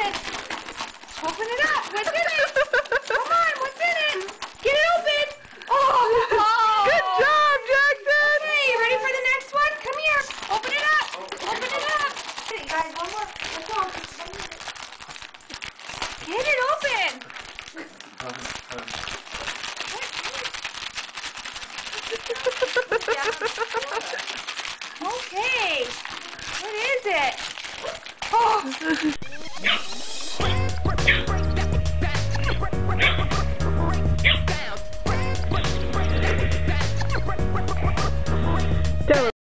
it. Open it up. What's in it? Come on, what's in it? Get it open. Oh, oh. Good job, Jackson. Okay, ready for the next one? Come here. Open it up. Open it up. Okay, guys, one more. Let's go. Get it open. Okay. What is it? Oh. Derek